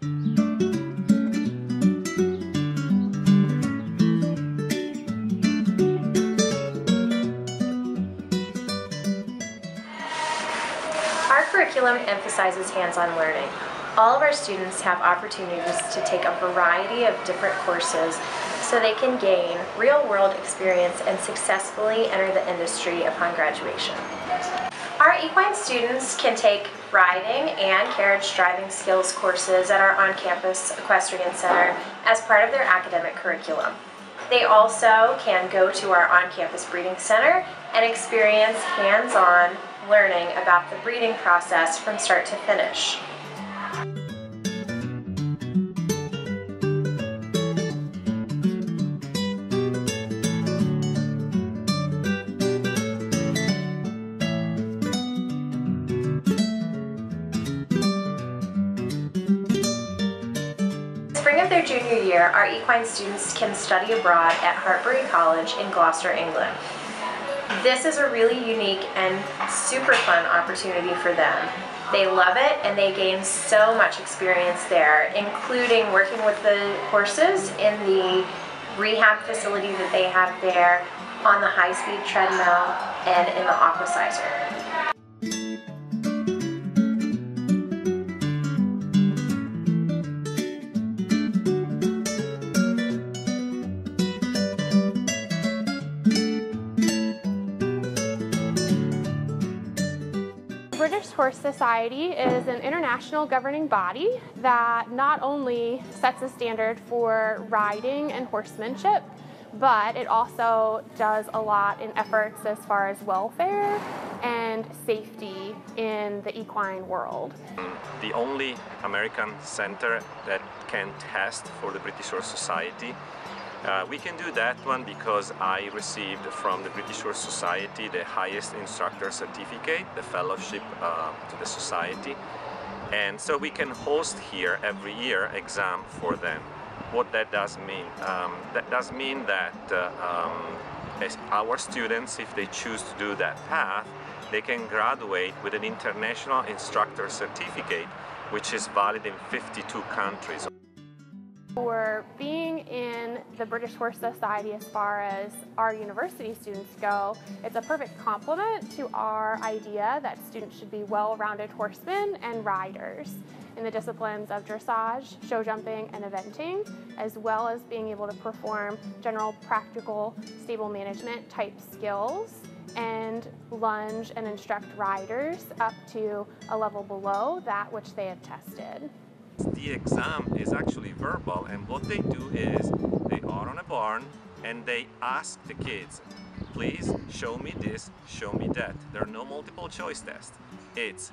Our curriculum emphasizes hands-on learning. All of our students have opportunities to take a variety of different courses so they can gain real-world experience and successfully enter the industry upon graduation. Our equine students can take riding and carriage driving skills courses at our on-campus equestrian center as part of their academic curriculum. They also can go to our on-campus breeding center and experience hands-on learning about the breeding process from start to finish. Spring of their junior year, our equine students can study abroad at Hartpury College in Gloucester, England. This is a really unique and super fun opportunity for them. They love it and they gain so much experience there, including working with the horses in the rehab facility that they have there, on the high-speed treadmill, and in the aquasizer. British Horse Society is an international governing body that not only sets a standard for riding and horsemanship, but it also does a lot in efforts as far as welfare and safety in the equine world. the only American center that can test for the British Horse Society. Uh, we can do that one because I received from the British Horse Society the highest instructor certificate, the fellowship uh, to the society. And so we can host here every year exam for them. What that does mean? Um, that does mean that uh, um, our students, if they choose to do that path, they can graduate with an international instructor certificate, which is valid in 52 countries. For being in the British Horse Society as far as our university students go, it's a perfect complement to our idea that students should be well-rounded horsemen and riders in the disciplines of dressage, show jumping, and eventing, as well as being able to perform general practical stable management type skills and lunge and instruct riders up to a level below that which they have tested. The exam is actually verbal and what they do is they are on a barn and they ask the kids, please show me this, show me that. There are no multiple choice tests. It's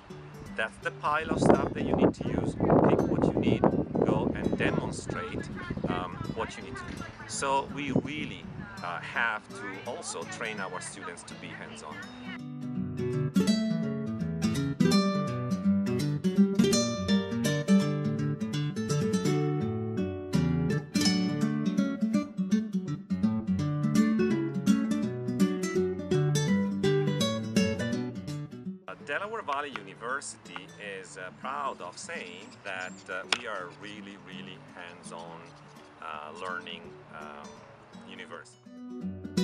that's the pile of stuff that you need to use, pick what you need, go and demonstrate um, what you need to do. So we really uh, have to also train our students to be hands-on. Delaware Valley University is uh, proud of saying that uh, we are really, really hands-on uh, learning um, university.